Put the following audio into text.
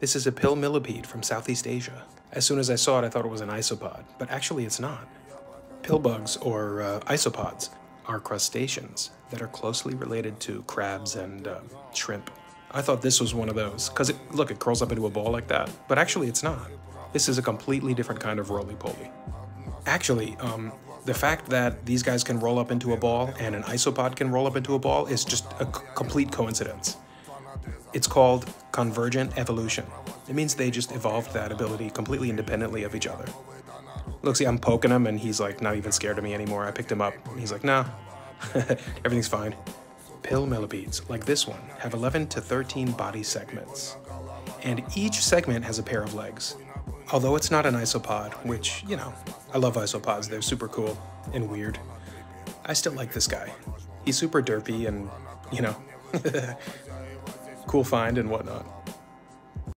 This is a pill millipede from Southeast Asia. As soon as I saw it, I thought it was an isopod, but actually it's not. Pill bugs, or uh, isopods, are crustaceans that are closely related to crabs and uh, shrimp. I thought this was one of those, because look, it curls up into a ball like that, but actually it's not. This is a completely different kind of roly-poly. Actually, um, the fact that these guys can roll up into a ball and an isopod can roll up into a ball is just a complete coincidence. It's called convergent evolution. It means they just evolved that ability completely independently of each other. Look, see, I'm poking him and he's like not even scared of me anymore. I picked him up. And he's like, nah, everything's fine. Pill millipedes, like this one, have 11 to 13 body segments. And each segment has a pair of legs. Although it's not an isopod, which, you know, I love isopods, they're super cool and weird. I still like this guy. He's super derpy and, you know, cool find and whatnot.